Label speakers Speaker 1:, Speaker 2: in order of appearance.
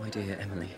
Speaker 1: My dear Emily,